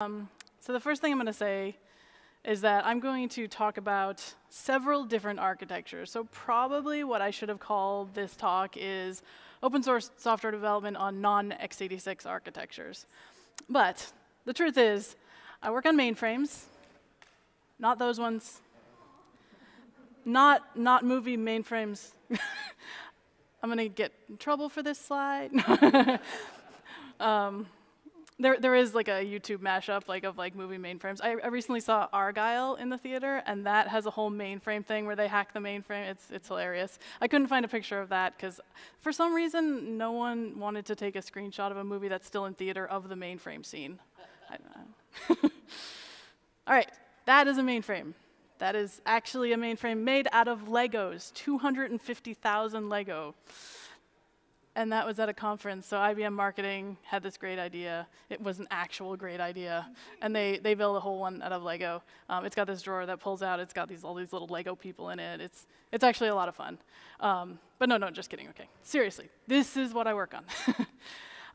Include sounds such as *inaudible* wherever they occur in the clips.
Um, so the first thing I'm going to say is that I'm going to talk about several different architectures. So probably what I should have called this talk is open source software development on non-x86 architectures. But the truth is, I work on mainframes, not those ones, not, not movie mainframes. *laughs* I'm going to get in trouble for this slide. *laughs* um, there, there is like a YouTube mashup like of like movie mainframes. I, I, recently saw Argylle in the theater, and that has a whole mainframe thing where they hack the mainframe. It's it's hilarious. I couldn't find a picture of that because for some reason no one wanted to take a screenshot of a movie that's still in theater of the mainframe scene. *laughs* All right, that is a mainframe. That is actually a mainframe made out of Legos, 250,000 Lego and that was at a conference. So IBM marketing had this great idea. It was an actual great idea, and they they built a whole one out of Lego. Um, it's got this drawer that pulls out. It's got these all these little Lego people in it. It's it's actually a lot of fun. Um, but no, no, just kidding. Okay, seriously, this is what I work on.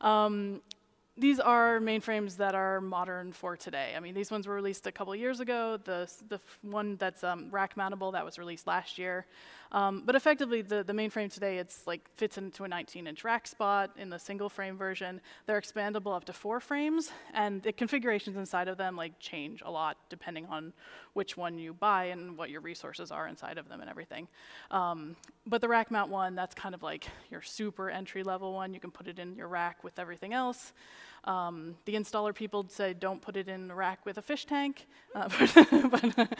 *laughs* um, these are mainframes that are modern for today. I mean, these ones were released a couple years ago. The, the one that's um, rack mountable, that was released last year. Um, but effectively, the, the mainframe today, it's like fits into a 19-inch rack spot in the single frame version. They're expandable up to four frames, and the configurations inside of them like change a lot depending on which one you buy and what your resources are inside of them and everything. Um, but the rack mount one, that's kind of like your super entry level one. You can put it in your rack with everything else. Um, the installer people say don't put it in a rack with a fish tank, uh, *laughs* but, but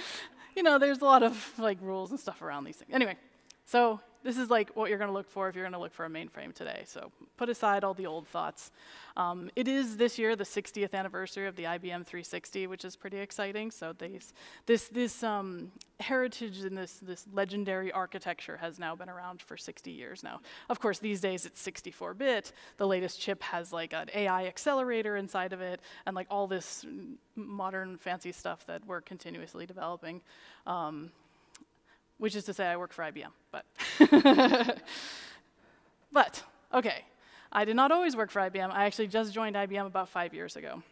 you know, there's a lot of like rules and stuff around these things. Anyway, so this is like what you're going to look for if you're going to look for a mainframe today. So put aside all the old thoughts. Um, it is this year the 60th anniversary of the IBM 360, which is pretty exciting. So these, this, this um, heritage and this, this legendary architecture has now been around for 60 years now. Of course, these days it's 64-bit. The latest chip has like an AI accelerator inside of it, and like all this modern fancy stuff that we're continuously developing. Um, which is to say I work for IBM, but. *laughs* but, okay, I did not always work for IBM. I actually just joined IBM about five years ago.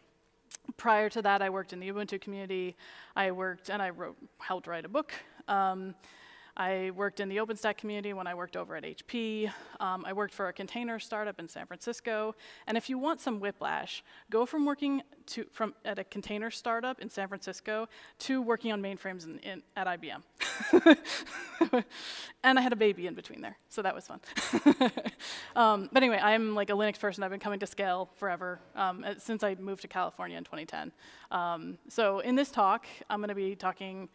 Prior to that, I worked in the Ubuntu community. I worked, and I wrote, helped write a book. Um, I worked in the OpenStack community when I worked over at HP. Um, I worked for a container startup in San Francisco. And if you want some whiplash, go from working to, from, at a container startup in San Francisco to working on mainframes in, in, at IBM. *laughs* and I had a baby in between there, so that was fun. *laughs* um, but anyway, I'm like a Linux person. I've been coming to SCALE forever um, since I moved to California in 2010. Um, so in this talk, I'm going to be talking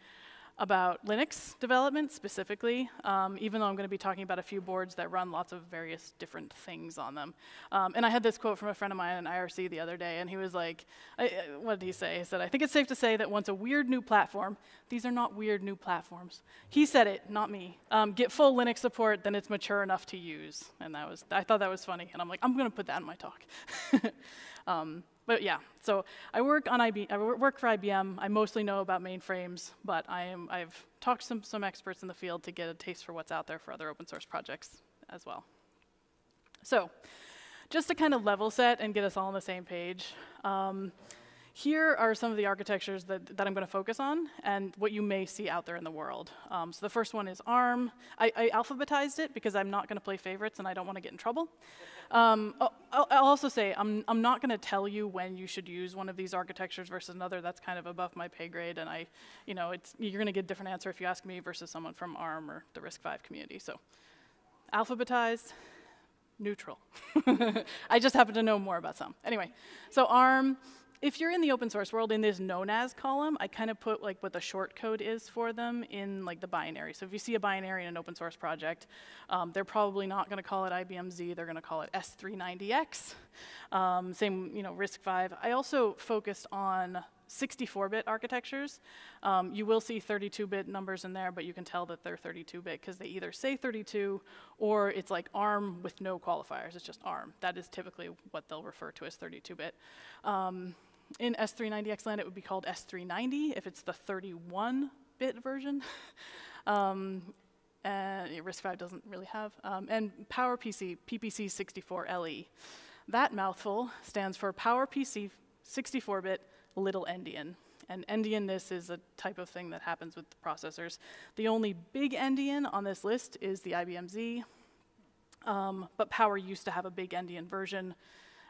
about Linux development specifically, um, even though I'm going to be talking about a few boards that run lots of various different things on them. Um, and I had this quote from a friend of mine in IRC the other day, and he was like, I, what did he say? He said, I think it's safe to say that once a weird new platform, these are not weird new platforms. He said it, not me. Um, get full Linux support, then it's mature enough to use. And that was, I thought that was funny, and I'm like, I'm going to put that in my talk. *laughs* But yeah, so I work on IB, I work for IBM. I mostly know about mainframes, but I am, I've talked to some, some experts in the field to get a taste for what's out there for other open source projects as well. So just to kind of level set and get us all on the same page, um, here are some of the architectures that, that I'm going to focus on and what you may see out there in the world. Um, so the first one is ARM. I, I, alphabetized it because I'm not going to play favorites and I don't want to get in trouble. Um, I'll, I'll, also say I'm, I'm not going to tell you when you should use one of these architectures versus another. That's kind of above my pay grade, and I, you know, it's, you're going to get a different answer if you ask me versus someone from ARM or the RISC-V community. So alphabetized, neutral. *laughs* I just happen to know more about some. Anyway, so ARM if you're in the open source world in this known as column, I kind of put like what the short code is for them in like the binary. So if you see a binary in an open source project, um, they're probably not going to call it IBM Z. They're going to call it S390X. Um, same, you know, RISC-V. I also focused on 64-bit architectures. Um, you will see 32-bit numbers in there, but you can tell that they're 32-bit because they either say 32 or it's like ARM with no qualifiers. It's just ARM. That is typically what they'll refer to as 32-bit. Um, in S390X land, it would be called S390 if it's the 31-bit version. *laughs* um, and RISC-V doesn't really have. Um, and PowerPC, PPC64LE. That mouthful stands for PowerPC 64-bit little endian. And endianness is a type of thing that happens with the processors. The only big endian on this list is the IBM Z, um, but Power used to have a big endian version,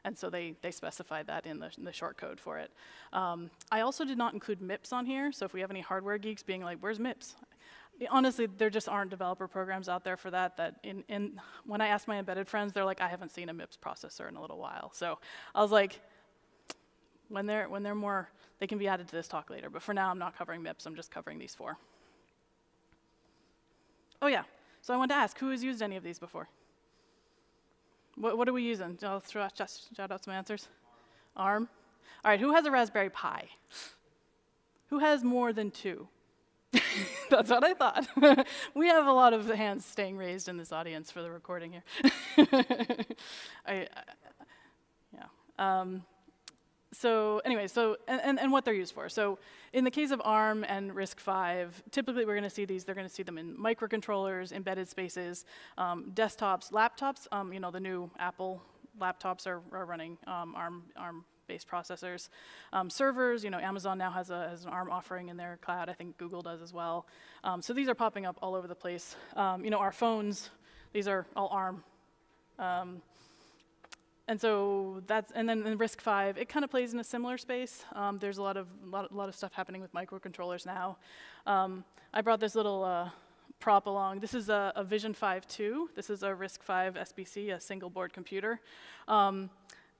and so they, they specified that in the, in the short code for it. Um, I also did not include MIPS on here, so if we have any hardware geeks being like, where's MIPS? Honestly, there just aren't developer programs out there for that. That in, in when I ask my embedded friends, they're like, I haven't seen a MIPS processor in a little while. So I was like, when they're when they're more, they can be added to this talk later. But for now, I'm not covering MIPS. I'm just covering these four. Oh yeah. So I wanted to ask, who has used any of these before? What, what are we using? I'll throw out, just shout out some answers. ARM. All right, who has a Raspberry Pi? Who has more than two? *laughs* That's what I thought. *laughs* we have a lot of hands staying raised in this audience for the recording here. *laughs* I, I, yeah. Um, so anyway, so and, and, and, what they're used for. So in the case of ARM and RISC-V, typically we're going to see these. They're going to see them in microcontrollers, embedded spaces, um, desktops, laptops. Um, you know, the new Apple laptops are, are running um, ARM ARM based processors. Um, servers, you know, Amazon now has, a, has an ARM offering in their cloud. I think Google does as well. Um, so these are popping up all over the place. Um, you know, our phones, these are all ARM. Um, and so that's, and then in RISC-V, it kind of plays in a similar space. Um, there's a lot of, lot, lot of stuff happening with microcontrollers now. Um, I brought this little uh, prop along. This is a, a Vision 5.2. This is a RISC-V SBC, a single board computer. Um,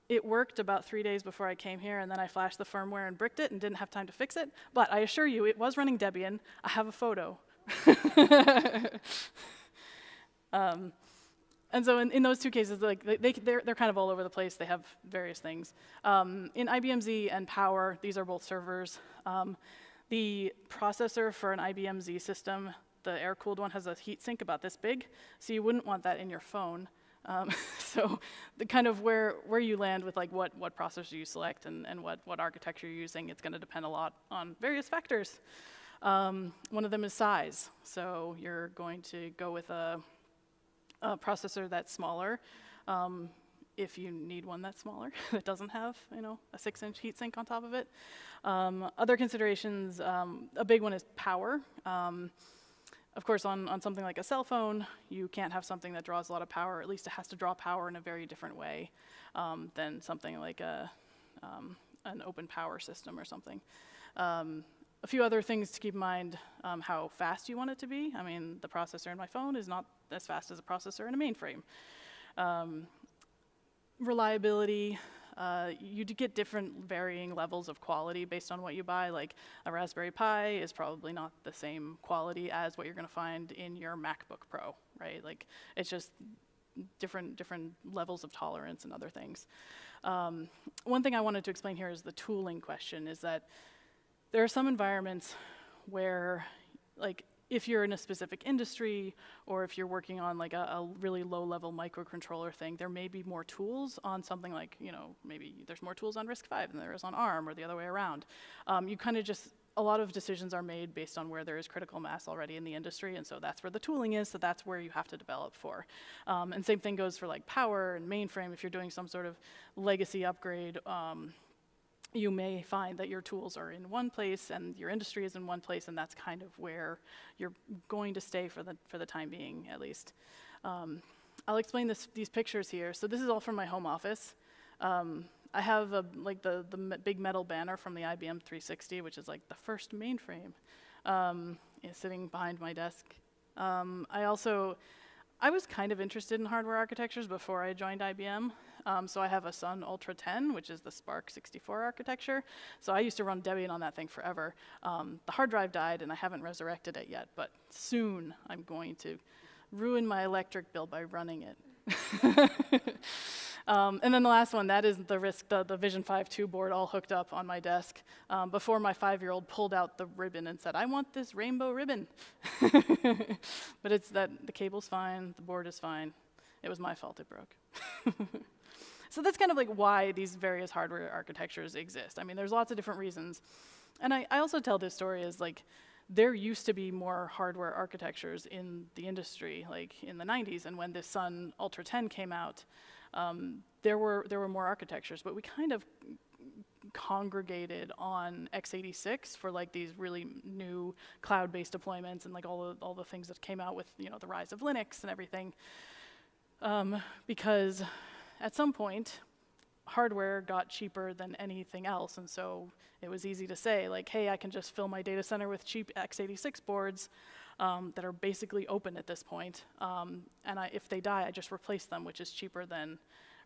it worked about three days before I came here, and then I flashed the firmware and bricked it and didn't have time to fix it. But I assure you, it was running Debian. I have a photo. *laughs* and so in, in, those two cases, like they, they, they're, they're kind of all over the place. They have various things. Um, in IBM Z and Power, these are both servers. Um, the processor for an IBM Z system, the air-cooled one, has a heat sink about this big, so you wouldn't want that in your phone. Um, *laughs* so the kind of where, where you land with like what, what processor you select and, and what, what architecture you're using, it's going to depend a lot on various factors. Um, one of them is size. So you're going to go with a processor that's smaller. Um, if you need one that's smaller, *laughs* that doesn't have you know a six-inch heatsink on top of it. Um, other considerations, um, a big one is power. Um, of course, on, on something like a cell phone, you can't have something that draws a lot of power. At least it has to draw power in a very different way um, than something like a, um, an open power system or something. A few other things to keep in mind, um, how fast you want it to be. I mean, the processor in my phone is not as fast as a processor in a mainframe. Um, reliability, uh, you get different varying levels of quality based on what you buy. Like a Raspberry Pi is probably not the same quality as what you're gonna find in your MacBook Pro, right? Like it's just different, different levels of tolerance and other things. Um, one thing I wanted to explain here is the tooling question, is that there are some environments where, like, if you're in a specific industry or if you're working on like a, a, really low level microcontroller thing, there may be more tools on something like, you know, maybe there's more tools on RISC-V than there is on ARM or the other way around. Um, you kind of just, a lot of decisions are made based on where there is critical mass already in the industry, and so that's where the tooling is, so that's where you have to develop for. Um, and same thing goes for like power and mainframe if you're doing some sort of legacy upgrade. Um, you may find that your tools are in one place and your industry is in one place, and that's kind of where you're going to stay for the, for the time being, at least. Um, I'll explain this, these pictures here. So this is all from my home office. Um, I have a, like the, the big metal banner from the IBM 360, which is like the first mainframe, um, is sitting behind my desk. Um, I also, I was kind of interested in hardware architectures before I joined IBM. Um, so I have a Sun Ultra 10, which is the SPARC 64 architecture. So I used to run Debian on that thing forever. Um, the hard drive died, and I haven't resurrected it yet, but soon I'm going to ruin my electric bill by running it. *laughs* um, and then the last one, that is the RISC, the, the Vision 5.2 board all hooked up on my desk um, before my five-year-old pulled out the ribbon and said, I want this rainbow ribbon. *laughs* but it's that the cable's fine, the board is fine. It was my fault it broke. *laughs* So that's kind of like why these various hardware architectures exist. I mean, there's lots of different reasons. And I, I also tell this story as like, there used to be more hardware architectures in the industry, like in the 90s, and when this Sun Ultra 10 came out, um, there were there were more architectures, but we kind of congregated on x86 for like these really new cloud-based deployments and like all the, all the things that came out with you know the rise of Linux and everything. Um, because at some point, hardware got cheaper than anything else, and so it was easy to say like, hey, I can just fill my data center with cheap x86 boards um, that are basically open at this point, um, and I, if they die, I just replace them, which is cheaper than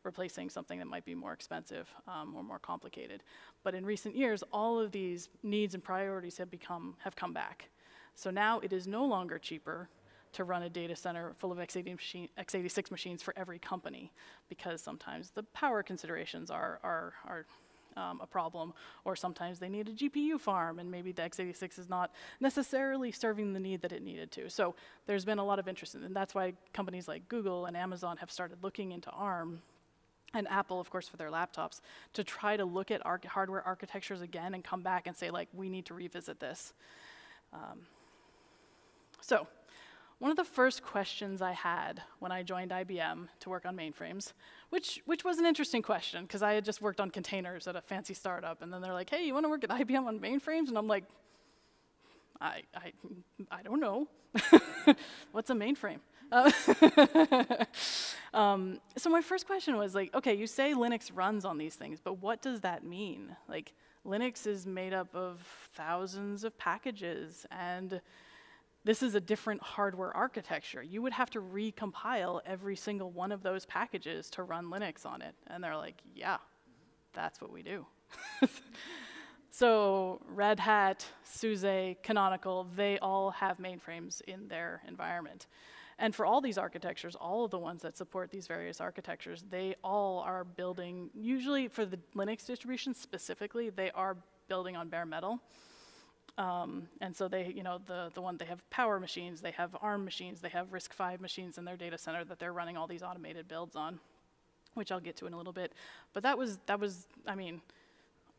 replacing something that might be more expensive um, or more complicated. But in recent years, all of these needs and priorities have become have come back. So now it is no longer cheaper to run a data center full of x86 machine, machines for every company because sometimes the power considerations are, are, are um, a problem, or sometimes they need a GPU farm, and maybe the x86 is not necessarily serving the need that it needed to. So there's been a lot of interest in and that's why companies like Google and Amazon have started looking into ARM and Apple, of course, for their laptops, to try to look at hardware architectures again and come back and say, like, we need to revisit this. Um, so, one of the first questions I had when I joined IBM to work on mainframes, which, which was an interesting question, because I had just worked on containers at a fancy startup, and then they're like, hey, you want to work at IBM on mainframes? And I'm like, I, I, I don't know. *laughs* What's a mainframe? Uh, *laughs* um, so my first question was like, okay, you say Linux runs on these things, but what does that mean? Like, Linux is made up of thousands of packages, and this is a different hardware architecture. You would have to recompile every single one of those packages to run Linux on it. And they're like, yeah, that's what we do. *laughs* so Red Hat, SUSE, Canonical, they all have mainframes in their environment. And for all these architectures, all of the ones that support these various architectures, they all are building, usually for the Linux distribution specifically, they are building on bare metal. Um, and so they, you know, the, the one, they have power machines, they have ARM machines, they have RISC-V machines in their data center that they're running all these automated builds on, which I'll get to in a little bit. But that was, that was, I mean,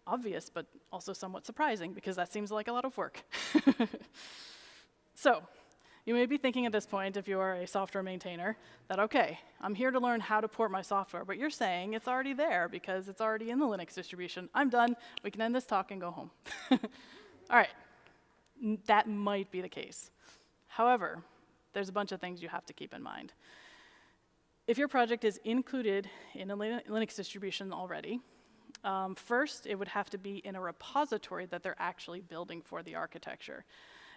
obvious, but also somewhat surprising because that seems like a lot of work. *laughs* so you may be thinking at this point, if you are a software maintainer, that okay, I'm here to learn how to port my software, but you're saying it's already there because it's already in the Linux distribution. I'm done. We can end this talk and go home. *laughs* All right, that might be the case. However, there's a bunch of things you have to keep in mind. If your project is included in a Linux distribution already, um, first, it would have to be in a repository that they're actually building for the architecture.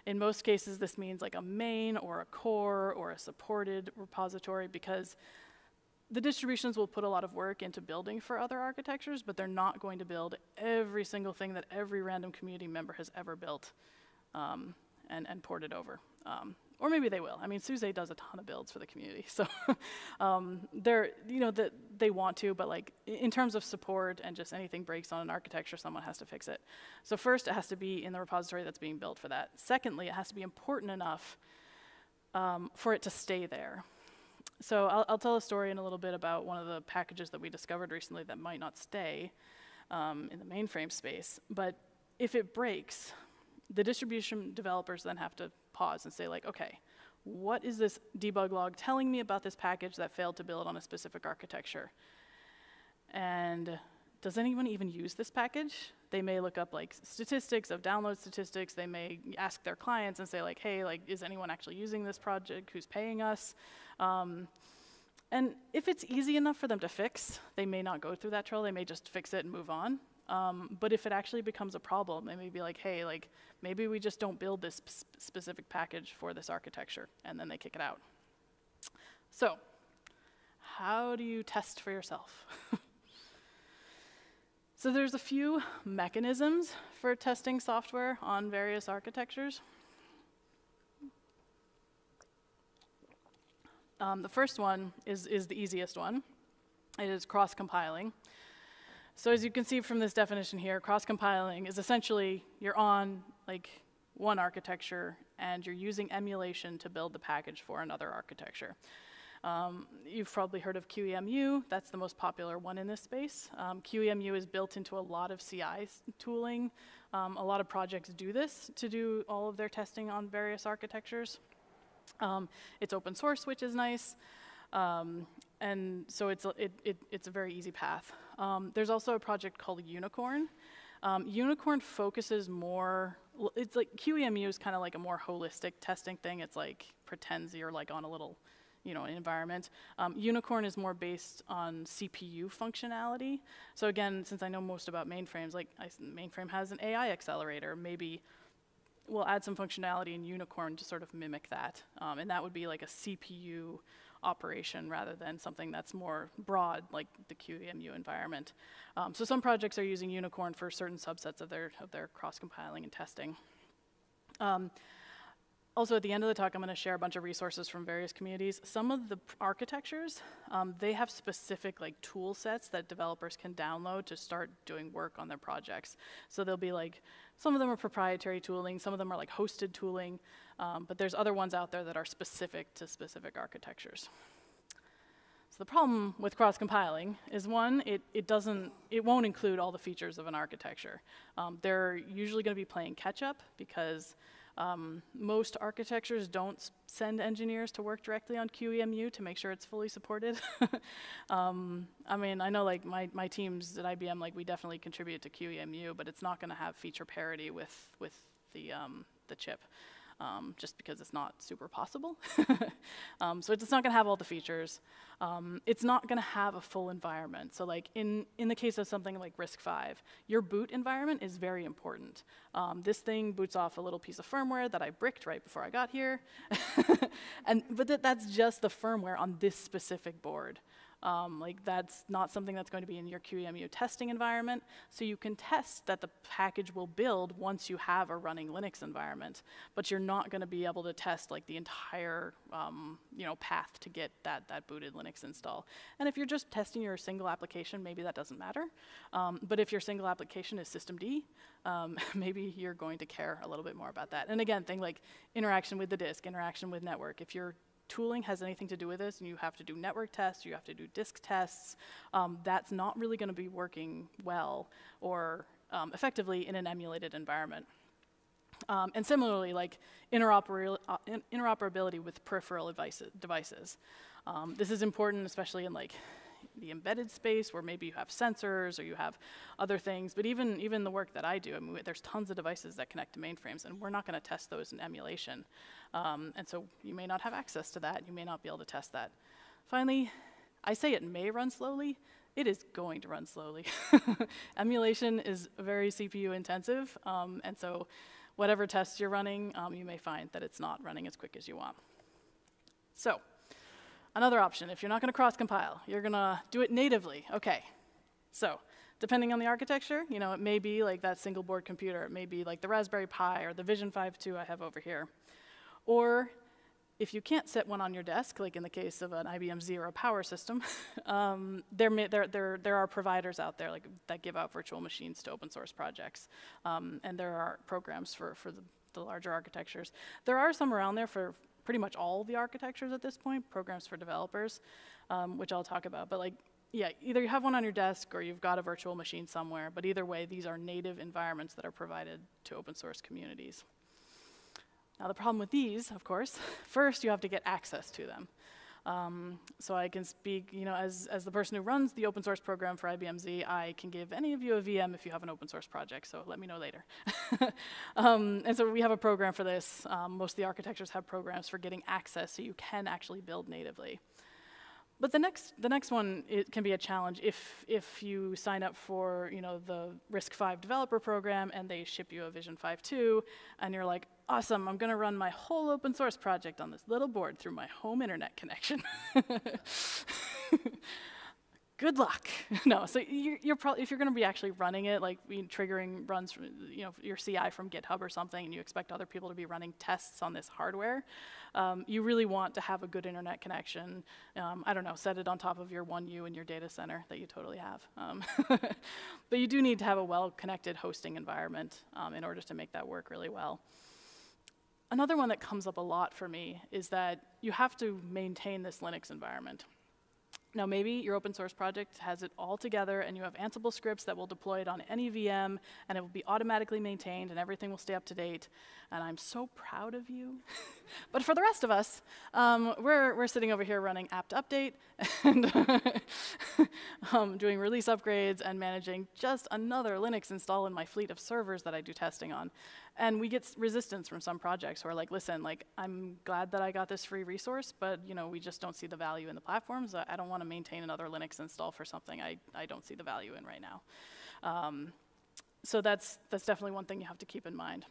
In most cases, this means like a main or a core or a supported repository because the distributions will put a lot of work into building for other architectures, but they're not going to build every single thing that every random community member has ever built um, and, and ported over. Um, or maybe they will. I mean, SUSE does a ton of builds for the community, *laughs* so um, they're you know the, they want to, but like in terms of support and just anything breaks on an architecture, someone has to fix it. So first, it has to be in the repository that's being built for that. Secondly, it has to be important enough um, for it to stay there. So I'll, I'll, tell a story in a little bit about one of the packages that we discovered recently that might not stay um, in the mainframe space, but if it breaks, the distribution developers then have to pause and say like, okay, what is this debug log telling me about this package that failed to build on a specific architecture? And does anyone even use this package? They may look up like statistics of download statistics. They may ask their clients and say like, hey, like, is anyone actually using this project? Who's paying us? Um, and if it's easy enough for them to fix, they may not go through that trail. They may just fix it and move on. Um, but if it actually becomes a problem, they may be like, hey, like maybe we just don't build this sp specific package for this architecture, and then they kick it out. So, how do you test for yourself? *laughs* so there's a few mechanisms for testing software on various architectures. Um, the first one is, is the easiest one. It is cross-compiling. So as you can see from this definition here, cross-compiling is essentially you're on like one architecture and you're using emulation to build the package for another architecture. Um, you've probably heard of QEMU. That's the most popular one in this space. Um, QEMU is built into a lot of CI tooling. Um, a lot of projects do this to do all of their testing on various architectures. Um, it's open source, which is nice. And so it's a, it, it, it's a very easy path. Um, there's also a project called Unicorn. Um, Unicorn focuses more, it's like QEMU is kind of like a more holistic testing thing. It's like pretends you're like on a little, you know, environment. Um, Unicorn is more based on CPU functionality. So again, since I know most about mainframes, like I, mainframe has an AI accelerator, maybe we'll add some functionality in Unicorn to sort of mimic that. Um, and that would be like a CPU operation rather than something that's more broad like the QEMU environment. Um, so some projects are using Unicorn for certain subsets of their, of their cross-compiling and testing. Um, also, at the end of the talk, I'm going to share a bunch of resources from various communities. Some of the architectures, um, they have specific like tool sets that developers can download to start doing work on their projects. So they'll be like, some of them are proprietary tooling, some of them are like hosted tooling, um, but there's other ones out there that are specific to specific architectures. So the problem with cross-compiling is one, it, it doesn't, it won't include all the features of an architecture. Um, they're usually going to be playing catch-up because um, most architectures don't send engineers to work directly on QEMU to make sure it's fully supported. *laughs* um, I mean, I know like my, my teams at IBM, like we definitely contribute to QEMU, but it's not going to have feature parity with, with the, um, the chip um, just because it's not super possible. *laughs* um, so it's not going to have all the features. Um, it's not going to have a full environment. So like in, in the case of something like RISC-V, your boot environment is very important. Um, this thing boots off a little piece of firmware that I bricked right before I got here. *laughs* and, but th that's just the firmware on this specific board. Um, like that's not something that's going to be in your QEMU testing environment. So you can test that the package will build once you have a running Linux environment, but you're not going to be able to test like the entire um, you know path to get that that booted Linux install. And if you're just testing your single application, maybe that doesn't matter. Um, but if your single application is systemd, um, *laughs* maybe you're going to care a little bit more about that. And again, thing like interaction with the disk, interaction with network. If you're tooling has anything to do with this, and you have to do network tests, you have to do disk tests, um, that's not really going to be working well or um, effectively in an emulated environment. Um, and similarly, like uh, interoperability with peripheral devices. Um, this is important, especially in like the embedded space where maybe you have sensors or you have other things. But even, even the work that I do, I mean, there's tons of devices that connect to mainframes, and we're not going to test those in emulation. Um, and so you may not have access to that. You may not be able to test that. Finally, I say it may run slowly. It is going to run slowly. *laughs* Emulation is very CPU intensive, um, and so whatever tests you're running, um, you may find that it's not running as quick as you want. So another option, if you're not going to cross-compile, you're going to do it natively. Okay, so depending on the architecture, you know, it may be like that single board computer. It may be like the Raspberry Pi or the Vision 5.2 I have over here. Or if you can't set one on your desk, like in the case of an IBM Z or a power system, *laughs* um, there, may, there, there, there are providers out there like, that give out virtual machines to open source projects. Um, and there are programs for, for the, the, larger architectures. There are some around there for pretty much all the architectures at this point, programs for developers, um, which I'll talk about. But like, yeah, either you have one on your desk or you've got a virtual machine somewhere. But either way, these are native environments that are provided to open source communities. Now the problem with these, of course, *laughs* first you have to get access to them. Um, so I can speak, you know, as, as the person who runs the open source program for IBM Z, I can give any of you a VM if you have an open source project, so let me know later. *laughs* um, and so we have a program for this. Um, most of the architectures have programs for getting access so you can actually build natively. But the next, the next one it can be a challenge if, if you sign up for you know, the RISC-V developer program and they ship you a Vision 5.2 and you're like, awesome, I'm going to run my whole open source project on this little board through my home internet connection. *laughs* good luck. *laughs* no, so you're, you're probably, if you're going to be actually running it, like triggering runs from, you know, your CI from GitHub or something, and you expect other people to be running tests on this hardware, um, you really want to have a good internet connection. Um, I don't know, set it on top of your 1U in your data center that you totally have. Um, *laughs* but you do need to have a well-connected hosting environment um, in order to make that work really well. Another one that comes up a lot for me is that you have to maintain this Linux environment. Now, maybe your open source project has it all together and you have Ansible scripts that will deploy it on any VM and it will be automatically maintained and everything will stay up to date. And I'm so proud of you. *laughs* but for the rest of us, um, we're, we're sitting over here running apt update *laughs* and *laughs* um, doing release upgrades and managing just another Linux install in my fleet of servers that I do testing on. And we get resistance from some projects who are like, listen, like I'm glad that I got this free resource, but you know, we just don't see the value in the platforms. I, don't want to maintain another Linux install for something I, I don't see the value in right now. Um, so that's, that's definitely one thing you have to keep in mind.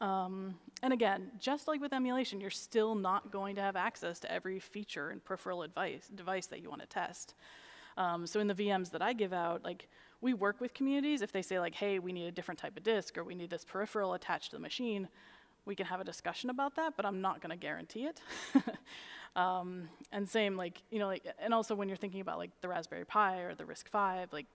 Um, and again, just like with emulation, you're still not going to have access to every feature and peripheral advice, device that you want to test. Um, so in the VMs that I give out, like we work with communities. If they say like, hey, we need a different type of disk or we need this peripheral attached to the machine, we can have a discussion about that, but I'm not going to guarantee it. *laughs* um, and same like, you know, like, and also when you're thinking about like the Raspberry Pi or the RISC-V, like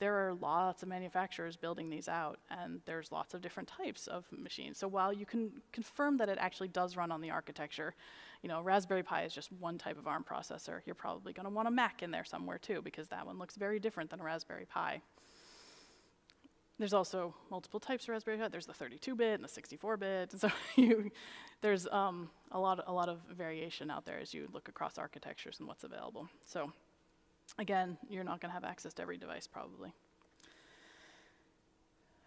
there are lots of manufacturers building these out, and there's lots of different types of machines. So while you can confirm that it actually does run on the architecture, you know, Raspberry Pi is just one type of ARM processor. You're probably going to want a Mac in there somewhere too, because that one looks very different than a Raspberry Pi. There's also multiple types of Raspberry Pi. There's the 32-bit and the 64-bit, and *laughs* so you, there's um, a lot, a lot of variation out there as you look across architectures and what's available. So, again, you're not going to have access to every device probably.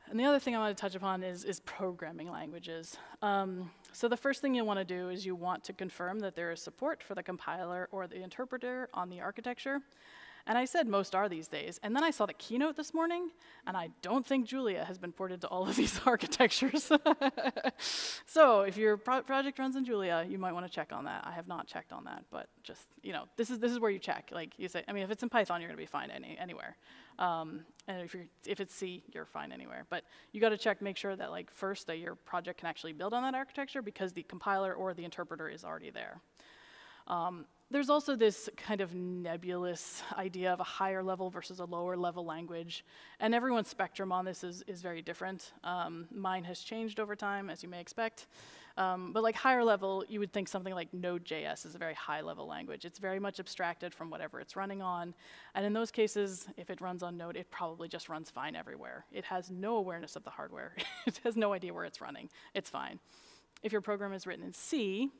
And the other thing I want to touch upon is, is programming languages. Um, so the first thing you want to do is you want to confirm that there is support for the compiler or the interpreter on the architecture. And I said most are these days. And then I saw the keynote this morning, and I don't think Julia has been ported to all of *laughs* these architectures. *laughs* so if your pro project runs in Julia, you might want to check on that. I have not checked on that, but just, you know, this is, this is where you check. Like you say, I mean, if it's in Python, you're going to be fine any, anywhere. Um, and if, you're, if it's C, you're fine anywhere. But you got to check, make sure that like first that your project can actually build on that architecture because the compiler or the interpreter is already there. Um, there's also this kind of nebulous idea of a higher level versus a lower level language. And everyone's spectrum on this is, is very different. Um, mine has changed over time, as you may expect. Um, but like higher level, you would think something like Node.js is a very high level language. It's very much abstracted from whatever it's running on. And in those cases, if it runs on Node, it probably just runs fine everywhere. It has no awareness of the hardware. *laughs* it has no idea where it's running. It's fine. If your program is written in C,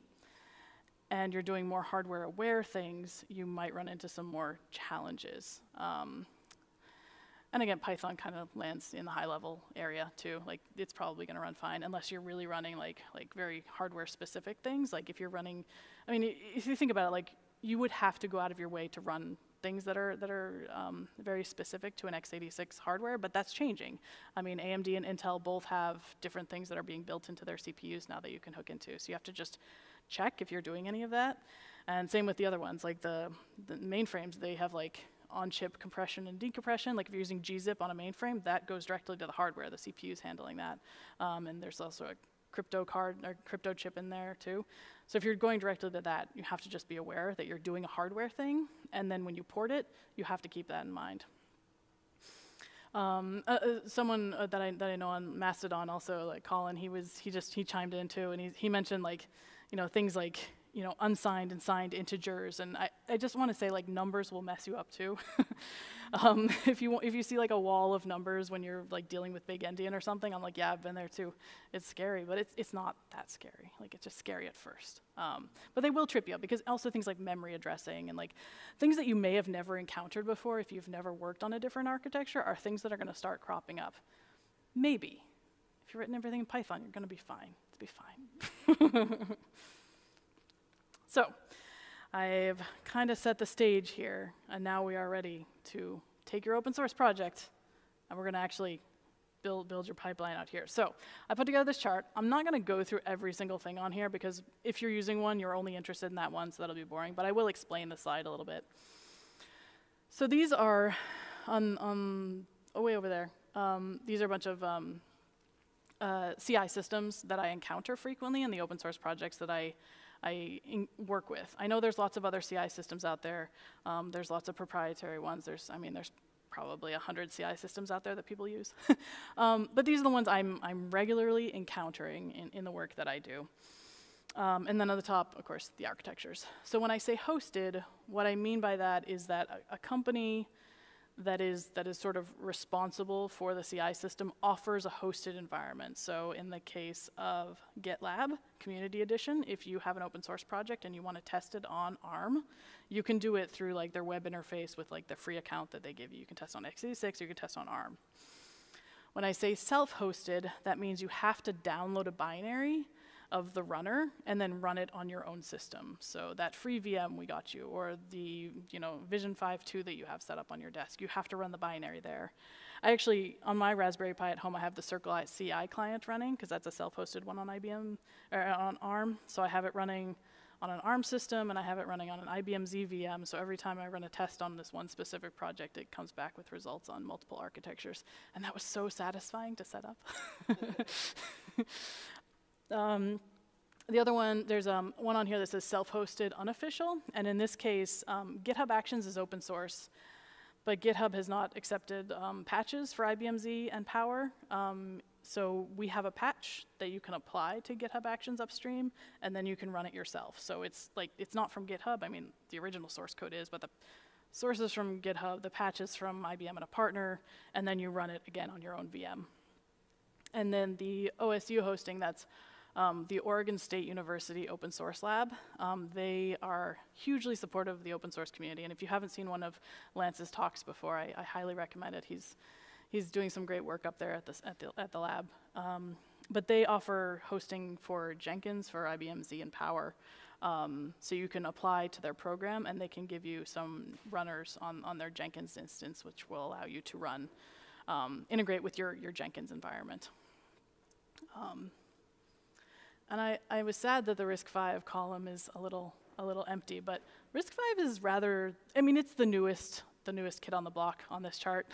and you're doing more hardware aware things, you might run into some more challenges. Um, and again, Python kind of lands in the high level area too. Like it's probably going to run fine unless you're really running like like very hardware specific things. Like if you're running, I mean, if you think about it, like you would have to go out of your way to run things that are that are um, very specific to an x86 hardware, but that's changing. I mean, AMD and Intel both have different things that are being built into their CPUs now that you can hook into. So you have to just check if you're doing any of that. And same with the other ones, like the, the mainframes, they have like on-chip compression and decompression. Like if you're using gzip on a mainframe, that goes directly to the hardware. The CPU is handling that. Um, and there's also a crypto card or crypto chip in there too. So if you're going directly to that, you have to just be aware that you're doing a hardware thing. And then when you port it, you have to keep that in mind. Um, uh, uh, someone uh, that I that I know on Mastodon also, like Colin, he was he just he chimed in too, and he he mentioned like you know, things like, you know, unsigned and signed integers. And I, I just want to say, like, numbers will mess you up too. *laughs* um, *laughs* if, you, if you see, like, a wall of numbers when you're, like, dealing with big endian or something, I'm like, yeah, I've been there too. It's scary, but it's, it's not that scary. Like, it's just scary at first. Um, but they will trip you up because also things like memory addressing and, like, things that you may have never encountered before if you've never worked on a different architecture are things that are going to start cropping up. Maybe. If you've written everything in Python, you're going to be fine be fine. *laughs* so, I've kind of set the stage here, and now we are ready to take your open source project, and we're going to actually build, build your pipeline out here. So I put together this chart. I'm not going to go through every single thing on here because if you're using one, you're only interested in that one, so that'll be boring. But I will explain the slide a little bit. So these are on, on oh, way over there. Um, these are a bunch of um, uh, CI systems that I encounter frequently in the open source projects that I, I work with. I know there's lots of other CI systems out there. Um, there's lots of proprietary ones. There's, I mean, there's probably 100 CI systems out there that people use. *laughs* um, but these are the ones I'm, I'm regularly encountering in, in the work that I do. Um, and then on the top, of course, the architectures. So when I say hosted, what I mean by that is that a, a company that is, that is sort of responsible for the CI system offers a hosted environment. So in the case of GitLab Community Edition, if you have an open source project and you want to test it on ARM, you can do it through like their web interface with like the free account that they give you. You can test on x86, you can test on ARM. When I say self-hosted, that means you have to download a binary of the runner and then run it on your own system. So that free VM we got you, or the you know Vision 5.2 that you have set up on your desk, you have to run the binary there. I actually, on my Raspberry Pi at home, I have the CircleCI client running because that's a self-hosted one on IBM or on ARM. So I have it running on an ARM system and I have it running on an IBM Z VM. So every time I run a test on this one specific project, it comes back with results on multiple architectures. And that was so satisfying to set up. *laughs* Um, the other one, there's um, one on here that says self-hosted unofficial, and in this case, um, GitHub Actions is open source, but GitHub has not accepted um, patches for IBM Z and Power. Um, so we have a patch that you can apply to GitHub Actions upstream, and then you can run it yourself. So it's like it's not from GitHub. I mean, the original source code is, but the source is from GitHub, the patch is from IBM and a partner, and then you run it again on your own VM. And then the OSU hosting, that's um, the Oregon State University Open Source Lab. Um, they are hugely supportive of the open source community, and if you haven't seen one of Lance's talks before, I, I highly recommend it. He's, he's doing some great work up there at, this, at, the, at the lab. Um, but they offer hosting for Jenkins, for IBM Z and Power. Um, so you can apply to their program, and they can give you some runners on, on their Jenkins instance, which will allow you to run, um, integrate with your, your Jenkins environment. Um, and I, I was sad that the RISC-V column is a little, a little empty, but RISC-V is rather, I mean, it's the newest, the newest kid on the block on this chart.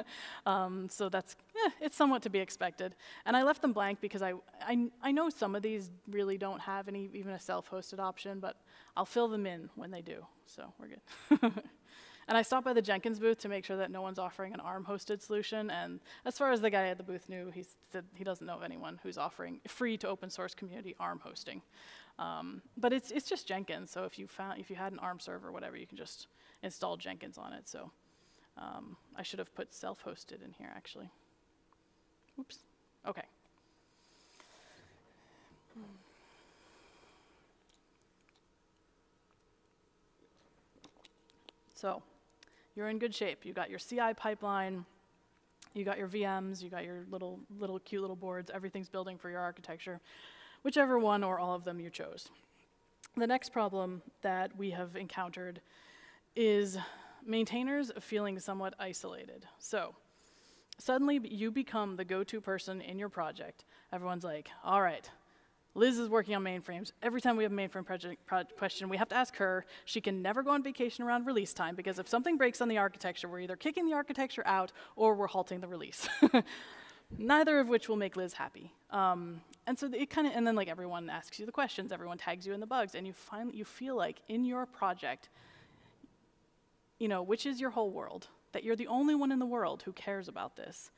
*laughs* um, so that's, eh, it's somewhat to be expected. And I left them blank because I, I, I know some of these really don't have any, even a self-hosted option, but I'll fill them in when they do, so we're good. *laughs* And I stopped by the Jenkins booth to make sure that no one's offering an ARM-hosted solution. And as far as the guy at the booth knew, he said he doesn't know of anyone who's offering free to open source community ARM hosting. Um, but it's, it's just Jenkins. So if you, found, if you had an ARM server or whatever, you can just install Jenkins on it. So um, I should have put self-hosted in here, actually. Oops. OK. So you're in good shape. You got your CI pipeline, you got your VMs, you got your little, little cute little boards, everything's building for your architecture, whichever one or all of them you chose. The next problem that we have encountered is maintainers feeling somewhat isolated. So suddenly you become the go-to person in your project. Everyone's like, all right, Liz is working on mainframes. Every time we have a mainframe project, question, we have to ask her. She can never go on vacation around release time because if something breaks on the architecture, we're either kicking the architecture out or we're halting the release. *laughs* Neither of which will make Liz happy. Um, and so it kind of, and then like everyone asks you the questions, everyone tags you in the bugs, and you finally you feel like in your project, you know, which is your whole world, that you're the only one in the world who cares about this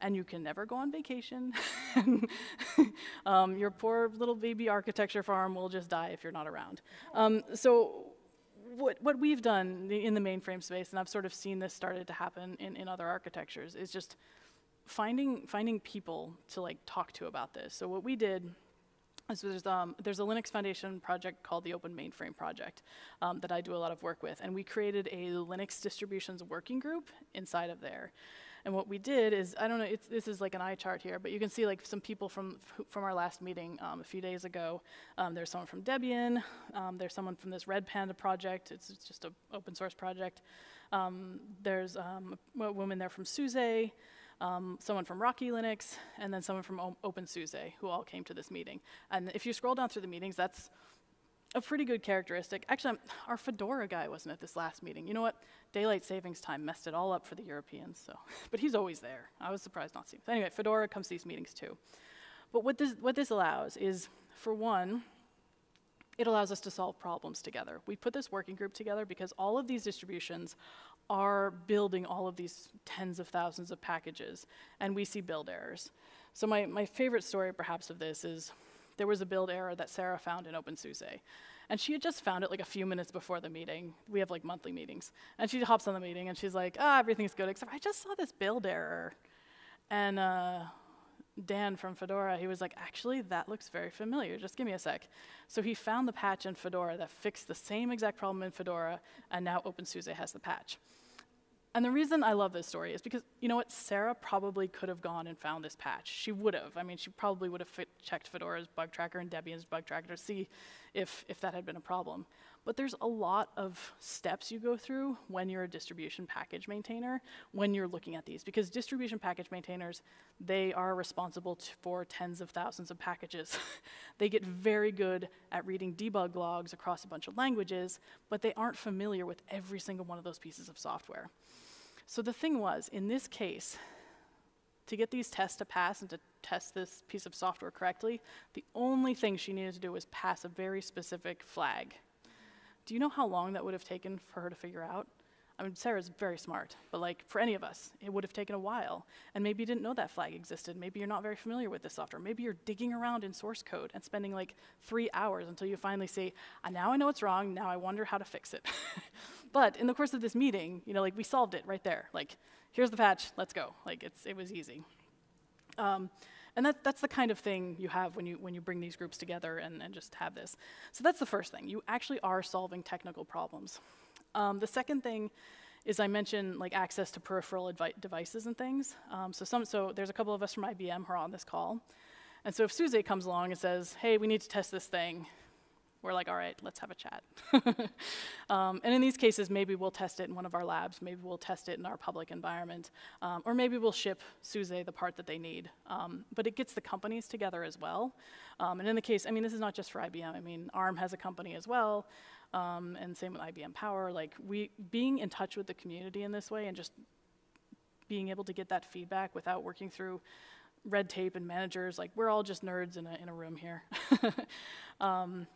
and you can never go on vacation. *laughs* um, your poor little baby architecture farm will just die if you're not around. Um, so what, what we've done in the mainframe space, and I've sort of seen this started to happen in, in other architectures, is just finding, finding people to like talk to about this. So what we did is there's, um, there's, a Linux Foundation project called the Open Mainframe Project um, that I do a lot of work with, and we created a Linux distributions working group inside of there. And what we did is, I don't know, this is like an eye chart here, but you can see like some people from, from our last meeting um, a few days ago. Um, there's someone from Debian. Um, there's someone from this Red Panda project. It's, it's just an open source project. Um, there's um, a woman there from SUSE. Um, someone from Rocky Linux, and then someone from o OpenSUSE, who all came to this meeting. And if you scroll down through the meetings, that's a pretty good characteristic. Actually, *sighs* our Fedora guy wasn't at this last meeting. You know what? Daylight savings time messed it all up for the Europeans, so. *laughs* But he's always there. I was surprised not to see him. Anyway, Fedora comes to these meetings too. But what this, what this allows is, for one, it allows us to solve problems together. We put this working group together because all of these distributions are building all of these tens of thousands of packages, and we see build errors. So my, my favorite story, perhaps, of this is there was a build error that Sarah found in OpenSUSE. And she had just found it like a few minutes before the meeting. We have like monthly meetings. And she hops on the meeting and she's like, ah, everything's good, except I just saw this build error. And uh, Dan from Fedora, he was like, actually, that looks very familiar. Just give me a sec. So he found the patch in Fedora that fixed the same exact problem in Fedora, and now OpenSUSE has the patch. And the reason I love this story is because, you know what, Sarah probably could have gone and found this patch. She would have. I mean, she probably would have checked Fedora's bug tracker and Debian's bug tracker to see if, if that had been a problem. But there's a lot of steps you go through when you're a distribution package maintainer, when you're looking at these. Because distribution package maintainers, they are responsible for tens of thousands of packages. *laughs* they get very good at reading debug logs across a bunch of languages, but they aren't familiar with every single one of those pieces of software. So the thing was, in this case, to get these tests to pass and to test this piece of software correctly, the only thing she needed to do was pass a very specific flag. Do you know how long that would have taken for her to figure out? I mean, Sarah's very smart, but like for any of us, it would have taken a while. And maybe you didn't know that flag existed. Maybe you're not very familiar with this software. Maybe you're digging around in source code and spending like three hours until you finally say, ah, now I know it's wrong, now I wonder how to fix it. *laughs* but in the course of this meeting, you know, like we solved it right there. Like, here's the patch, let's go. Like, it's, it was easy. Um, and that, that's the kind of thing you have when you, when you bring these groups together and, and just have this. So that's the first thing. You actually are solving technical problems. Um, the second thing is I mentioned like access to peripheral devices and things. Um, so, some, so there's a couple of us from IBM who are on this call. And so if SUSE comes along and says, hey, we need to test this thing, we're like, all right, let's have a chat. *laughs* um, and in these cases, maybe we'll test it in one of our labs, maybe we'll test it in our public environment, um, or maybe we'll ship SUSE the part that they need. Um, but it gets the companies together as well. Um, and in the case, I mean, this is not just for IBM. I mean, ARM has a company as well, um, and same with IBM Power. Like, we being in touch with the community in this way and just being able to get that feedback without working through red tape and managers, like we're all just nerds in a, in a room here. *laughs* um,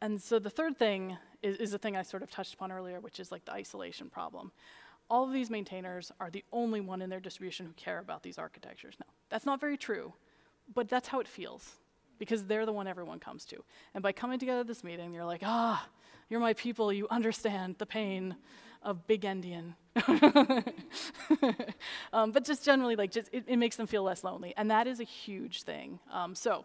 and so the third thing is, is the thing I sort of touched upon earlier, which is like the isolation problem. All of these maintainers are the only one in their distribution who care about these architectures. Now, that's not very true, but that's how it feels because they're the one everyone comes to. And by coming together at this meeting, you're like, ah, you're my people, you understand the pain of big endian. *laughs* um, but just generally, like, just, it, it, makes them feel less lonely. And that is a huge thing. Um, so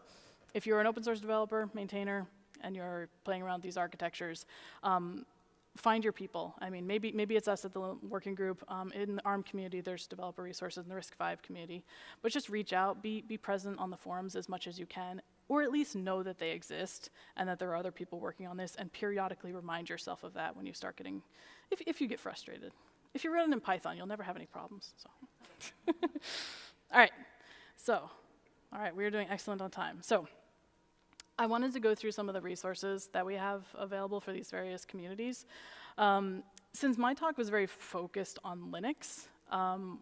if you're an open source developer, maintainer, and you're playing around these architectures, um, find your people. I mean, maybe, maybe it's us at the working group. Um, in the ARM community, there's developer resources in the RISC-V community. But just reach out, be, be present on the forums as much as you can, or at least know that they exist and that there are other people working on this, and periodically remind yourself of that when you start getting, if, if you get frustrated. If you're running in Python, you'll never have any problems. So. *laughs* all right, so, all right, we're doing excellent on time. So. I wanted to go through some of the resources that we have available for these various communities. Um, since my talk was very focused on Linux, um,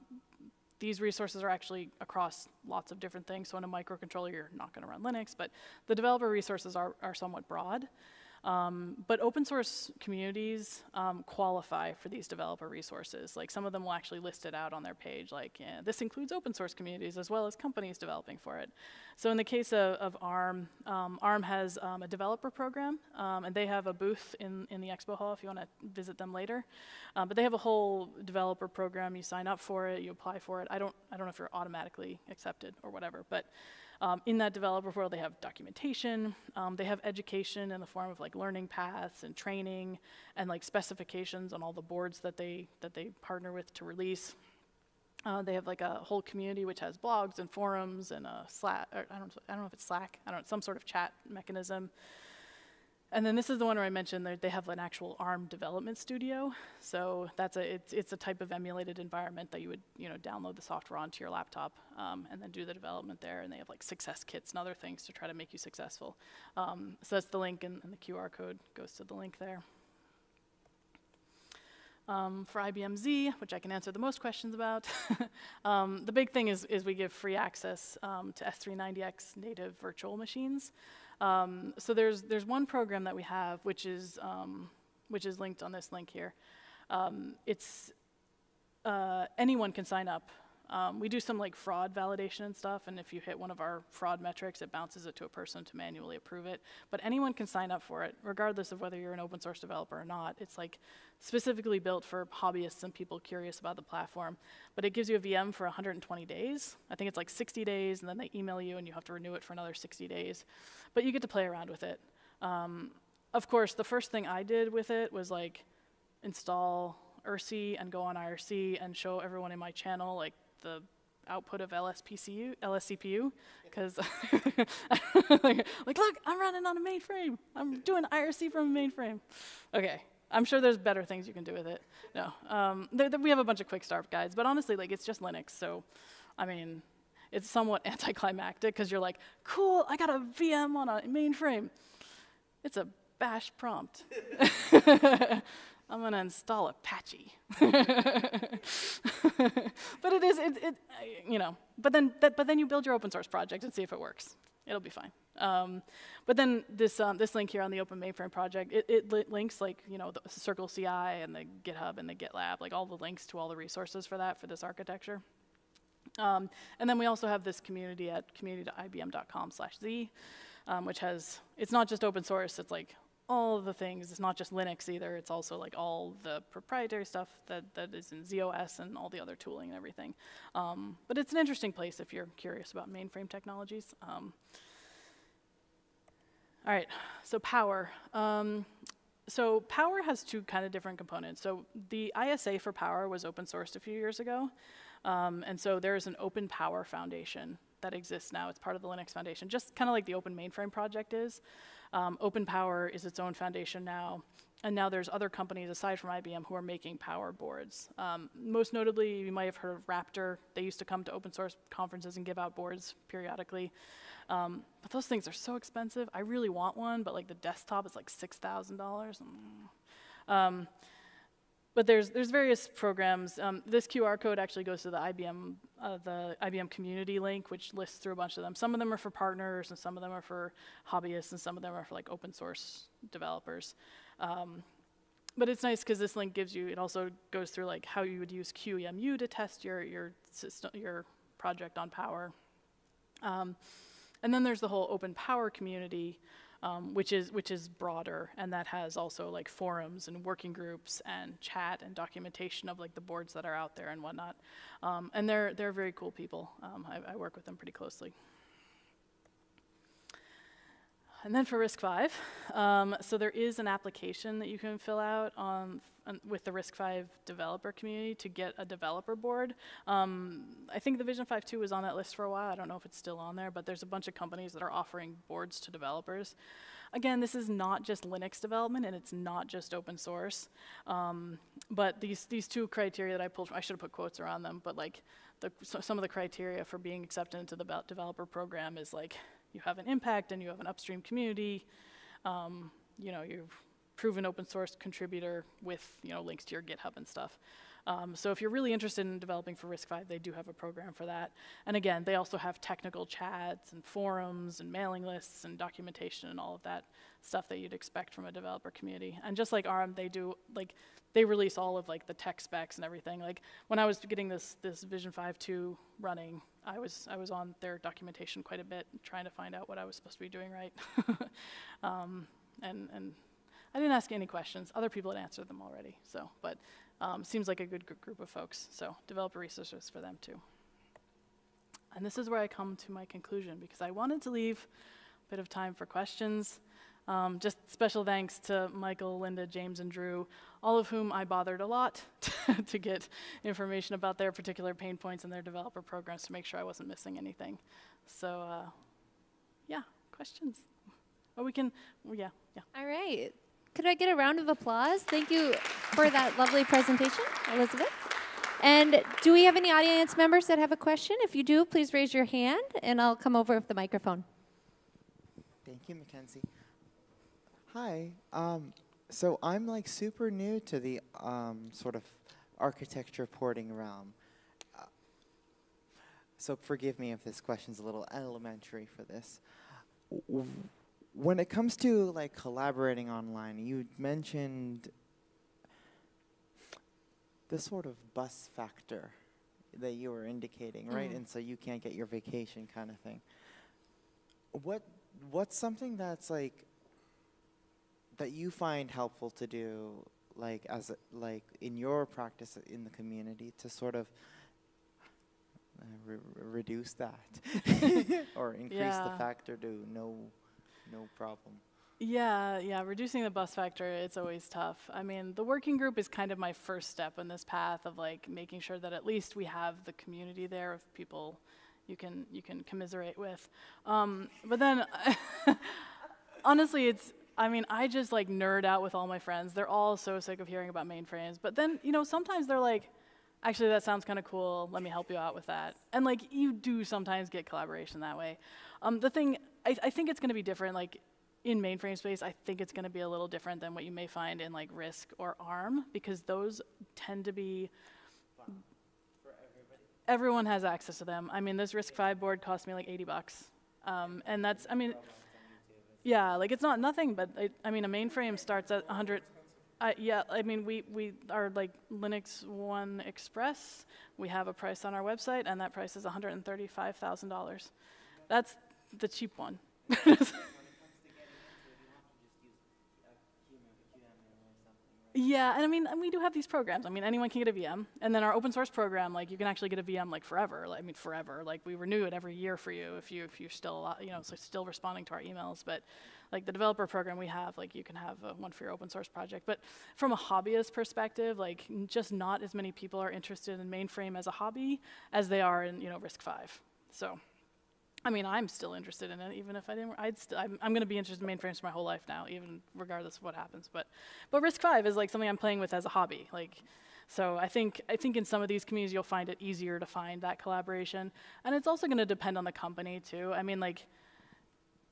these resources are actually across lots of different things. So in a microcontroller, you're not going to run Linux, but the developer resources are, are somewhat broad. Um, but open source communities um, qualify for these developer resources. Like some of them will actually list it out on their page, like yeah, this includes open source communities as well as companies developing for it. So in the case of, of ARM, um, ARM has um, a developer program, um, and they have a booth in, in the expo hall if you want to visit them later. Um, but they have a whole developer program. You sign up for it, you apply for it. I don't, I don't know if you're automatically accepted or whatever, but um, in that developer world, they have documentation, um, they have education in the form of like learning paths and training and like specifications on all the boards that they, that they partner with to release. Uh, they have like a whole community which has blogs and forums and a Slack, I don't, I don't know if it's Slack, I don't know, some sort of chat mechanism. And then this is the one where I mentioned that they have an actual ARM development studio. So that's a it's it's a type of emulated environment that you would you know download the software onto your laptop um, and then do the development there. And they have like success kits and other things to try to make you successful. Um, so that's the link, and, and, the QR code goes to the link there. Um, for IBM Z, which I can answer the most questions about, *laughs* um, the big thing is, is we give free access um, to S390X native virtual machines. Um, so there's, there's one program that we have, which is, um, which is linked on this link here. Um, it's, uh, anyone can sign up Um, we do some like fraud validation and stuff, and if you hit one of our fraud metrics, it bounces it to a person to manually approve it. But anyone can sign up for it, regardless of whether you're an open source developer or not. It's like specifically built for hobbyists and people curious about the platform. But it gives you a VM for 120 days. I think it's like 60 days, and then they email you, and you have to renew it for another 60 days. But you get to play around with it. Um, of course, the first thing I did with it was like install IRC and go on IRC and show everyone in my channel like the output of LSPCU, LSCPU, because *laughs* like, look, I'm running on a mainframe. I'm doing IRC from a mainframe. Okay, I'm sure there's better things you can do with it. No, um, we have a bunch of quick start guides, but honestly, like it's just Linux, so I mean, it's somewhat *laughs* anticlimactic because you're like, cool, I got a VM on a mainframe. It's a bash prompt. *laughs* I'm going to install Apache. but it is, it, it, you know, but then, that, but then you build your open source project and see if it works. It'll be fine. Um, but then this, um, this link here on the Open Mainframe project, it, it li links like, you know, the CircleCI and the GitHub and the GitLab, like all the links to all the resources for that, for this architecture. Um, and then we also have this community at community.ibm.com slash z, um, which has, it's not just open source, it's like all the things. It's not just Linux either. It's also like all the proprietary stuff that, that is in z/OS and all the other tooling and everything. Um, but it's an interesting place if you're curious about mainframe technologies. Um, all right, so power. Um, so power has two kind of different components. So the ISA for power was open sourced a few years ago. Um, and so there is an open power foundation that exists now. It's part of the Linux Foundation, just kind of like the Open Mainframe project is. Um, Open Power is its own foundation now. And now there's other companies aside from IBM who are making power boards. Um, most notably, you might have heard of Raptor. They used to come to open source conferences and give out boards periodically. Um, but those things are so expensive. I really want one, but like the desktop is like $6,000. Um, but there's, there's various programs. Um, this QR code actually goes to the IBM, uh, the IBM community link, which lists through a bunch of them. Some of them are for partners, and some of them are for hobbyists, and some of them are for like open source developers. Um, but it's nice because this link gives you, it also goes through like how you would use QEMU to test your, your, system, your project on Power. Um, and then there's the whole open power community, um, which is which is broader, and that has also like forums and working groups and chat and documentation of like the boards that are out there and whatnot. Um, and they're they're very cool people. Um, I, I, work with them pretty closely. And then for RISC-V, um, so there is an application that you can fill out on, with the RISC-V developer community to get a developer board. Um, I think the VisionFive 2 was on that list for a while. I don't know if it's still on there, but there's a bunch of companies that are offering boards to developers. Again, this is not just Linux development, and it's not just open source. Um, but these these two criteria that I pulled, from, I should have put quotes around them, but like the, so some of the criteria for being accepted into the developer program is like you have an impact and you have an upstream community. Um, you know, you've proven open source contributor with you know links to your GitHub and stuff. Um, so if you're really interested in developing for RISC-V, they do have a program for that. And again, they also have technical chats and forums and mailing lists and documentation and all of that stuff that you'd expect from a developer community. And just like ARM, they do like they release all of like the tech specs and everything. Like when I was getting this this VisionFive 2 running, I was I was on their documentation quite a bit, trying to find out what I was supposed to be doing right. *laughs* um, and and I didn't ask any questions. Other people had answered them already. So, but um, seems like a good group of folks. So developer resources for them too. And this is where I come to my conclusion because I wanted to leave a bit of time for questions. Um, just special thanks to Michael, Linda, James, and Drew, all of whom I bothered a lot *laughs* to get information about their particular pain points and their developer programs to make sure I wasn't missing anything. So, uh, yeah, questions? Or we can, yeah, yeah. All right. Could I get a round of applause? Thank you for that lovely presentation, Elizabeth. And do we have any audience members that have a question? If you do, please raise your hand and I'll come over with the microphone. Thank you, Mackenzie. Hi. Um, so I'm like super new to the um, sort of architecture porting realm. So forgive me if this question's a little elementary for this. When it comes to like collaborating online, you mentioned the sort of bus factor that you were indicating, right? Mhm. And so you can't get your vacation kind of thing. What what's something that's like that you find helpful to do like as a, like in your practice in the community to sort of uh, re- reduce that *laughs* *laughs* or increase Yeah. the factor to no no problem. Yeah, yeah, reducing the bus factor, it's always tough. I mean, the working group is kind of my first step in this path of like making sure that at least we have the community there of people you can you can commiserate with. Um, but then *laughs* honestly, it's I mean, I just like nerd out with all my friends. They're all so sick of hearing about mainframes. But then, you know, sometimes they're like, actually that sounds kind of cool. Let me help you out with that. And like you do sometimes get collaboration that way. Um, the thing I, I think it's going to be different. Like in mainframe space, I think it's going to be a little different than what you may find in like RISC or ARM because those tend to be. Everyone has access to them. I mean, this RISC V board cost me like 80 bucks, um, and that's I mean, yeah, like it's not nothing, but I mean, a mainframe starts at 100. Uh, yeah, I mean, we, we are like LinuxONE Express. We have a price on our website, and that price is $135,000. That's the cheap one. Yeah, and I mean, we do have these programs. I mean, anyone can get a VM, and then our open source program, like you can actually get a VM like forever. Like, I mean, forever. Like we renew it every year for you if you if you're still you know, so still responding to our emails. But like the developer program we have, like you can have uh, one for your open source project. But from a hobbyist perspective, like just not as many people are interested in mainframe as a hobby as they are in you know RISC V. So. I mean, I'm still interested in it, even if I didn't. I'd st- I'm, I'm going to be interested in mainframes for my whole life now, even regardless of what happens. But, but RISC V is like something I'm playing with as a hobby. Like, so I think I think in some of these communities you'll find it easier to find that collaboration, and it's also going to depend on the company too. I mean, like,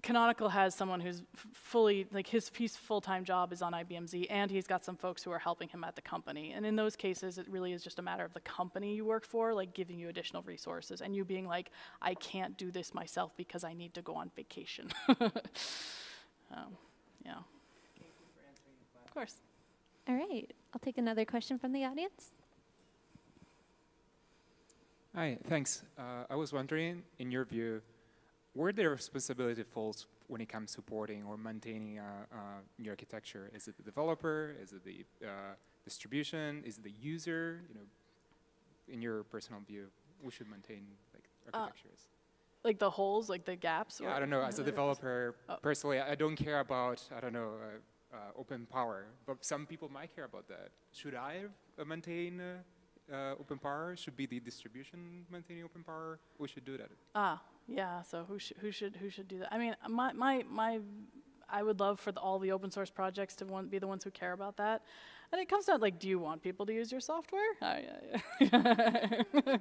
Canonical has someone who's fully like his his full time job is on IBM Z, and he's got some folks who are helping him at the company. And in those cases, it really is just a matter of the company you work for, like giving you additional resources, and you being like, I can't do this myself because I need to go on vacation. *laughs* um, yeah. Of course. All right, I'll take another question from the audience. Hi, thanks. Uh, I was wondering, in your view, where the responsibility falls when it comes to supporting or maintaining uh, uh, new architecture? Is it the developer? Is it the uh, distribution? Is it the user? You know, in your personal view, who should maintain like Uh, architectures? Like the holes, like the gaps. yeah, or- I don't know. As a developer, Oh. personally, I don't care about I don't know uh, uh, open power, but some people might care about that. Should I uh, maintain? Uh, uh, open power should be the distribution maintaining open power. We should do that? Ah, yeah. So who should who should who should do that? I mean, my my my, I would love for the, all the open source projects to want, be the ones who care about that. And it comes down like, do you want people to use your software? Oh, I, I,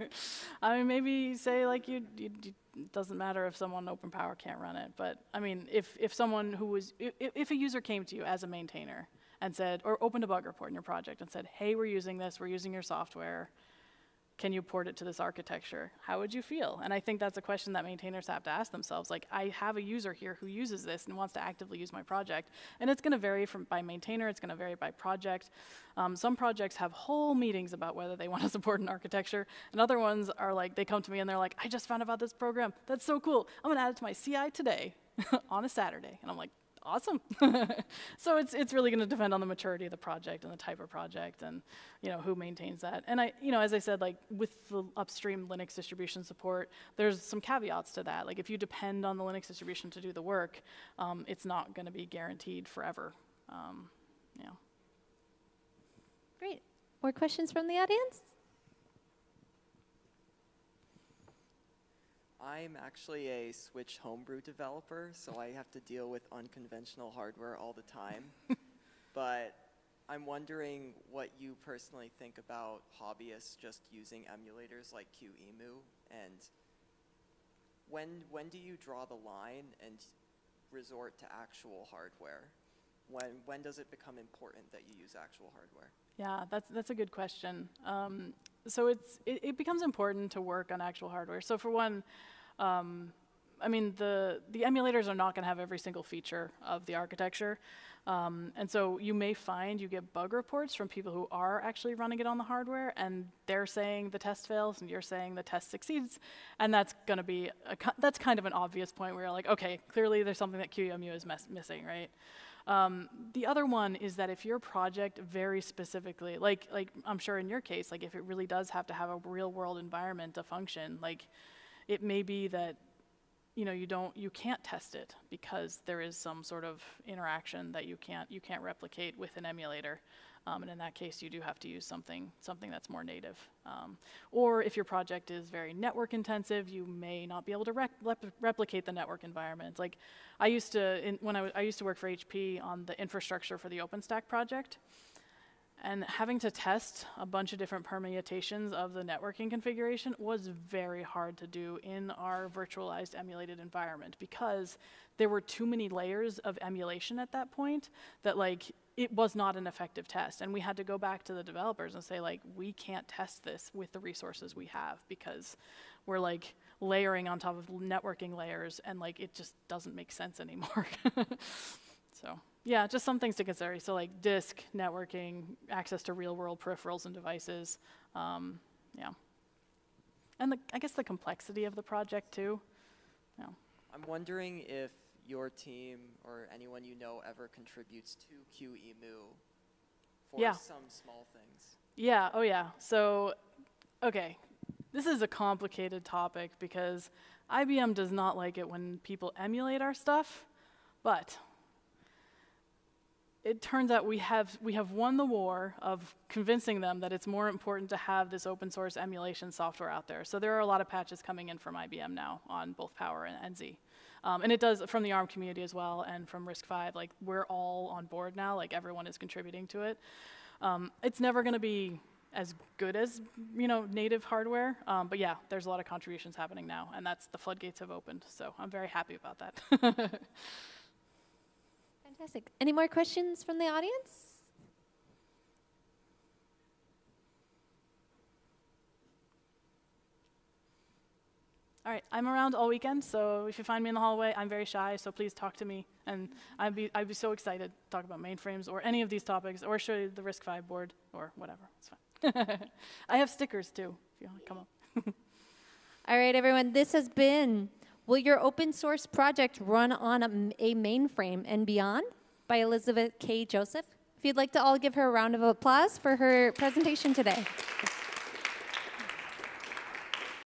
*laughs* I mean, maybe say like you, you, you. It doesn't matter if someone open power can't run it, but I mean, if if someone who was if, if a user came to you as a maintainer and said or opened a bug report in your project and said, hey, we're using this, we're using your software can you port it to this architecture? How would you feel? And I think that's a question that maintainers have to ask themselves. Like, I have a user here who uses this and wants to actively use my project, and it's going to vary from by maintainer. It's going to vary by project. Um, some projects have whole meetings about whether they *laughs* want to support an architecture, and other ones are like they come to me and they're like, I just found out about this program. That's so cool. I'm going to add it to my CI today *laughs* on a Saturday, and I'm like, awesome. *laughs* so it's it's really going to depend on the maturity of the project and the type of project and you know who maintains that. And I you know as I said like with the upstream Linux distribution support, there's some caveats to that. Like if you depend on the Linux distribution to do the work, um, it's not going to be guaranteed forever. Um, yeah. Great. More questions from the audience? I'm actually a Switch homebrew developer, so I have to deal with unconventional hardware all the time. *laughs* but I'm wondering what you personally think about hobbyists just using emulators like QEMU, and when when do you draw the line and resort to actual hardware? When when does it become important that you use actual hardware? Yeah, that's that's a good question. Um, so it's it, it becomes important to work on actual hardware. So for one, um, I mean, the, the emulators are not going to have every single feature of the architecture. Um, and so you may find you get bug reports from people who are actually running it on the hardware, and they're saying the test fails, and you're saying the test succeeds, and that's going to be a, that's kind of an obvious point where you're like, okay, clearly there's something that QEMU is missing, right? Um, the other one is that if your project very specifically, like like I'm sure in your case, like if it really does have to have a real world environment to function, like it may be that you know you don't you can't test it because there is some sort of interaction that you can't you can't replicate with an emulator. Um, and in that case, you do have to use something something that's more native. Um, or if your project is very network intensive, you may not be able to rep- replicate the network environment. Like I used to in, when I, I used to work for HP on the infrastructure for the OpenStack project, and having to test a bunch of different permutations of the networking configuration was very hard to do in our virtualized emulated environment because there were too many layers of emulation at that point that like it was not an effective test. And we had to go back to the developers and say like we can't test this with the resources we have because we're like layering on top of networking layers and like it just doesn't make sense anymore. *laughs* So yeah, just some things to consider. So like disk, networking, access to real world peripherals and devices. Um, yeah. And the, I guess the complexity of the project too. Yeah. I'm wondering if your team or anyone you know ever contributes to QEMU for Yeah. some small things. Yeah, oh yeah. So, okay, this is a complicated topic because IBM does not like it when people emulate our stuff, but it turns out we have we have won the war of convincing them that it's more important to have this open source emulation software out there. So there are a lot of patches coming in from IBM now on both Power and NZ. Um, and it does from the ARM community as well and from RISC-V. Like we're all on board now. Like everyone is contributing to it. Um, it's never going to be as good as you know native hardware, um, but yeah, there's a lot of contributions happening now, and that's the floodgates have opened. So I'm very happy about that. *laughs* Fantastic. Any more questions from the audience? all right, I'm around all weekend, so if you find me in the hallway, I'm very shy, so please talk to me, and I'd be I'd be so excited to talk about mainframes or any of these topics, or show you the RISC-V board or whatever. It's fine. *laughs* I have stickers too, if you want to come up. *laughs* All right, everyone. This has been Will Your Open Source Project Run on a Mainframe and Beyond by Elizabeth K. Joseph. If you'd like to all give her a round of applause for her presentation today.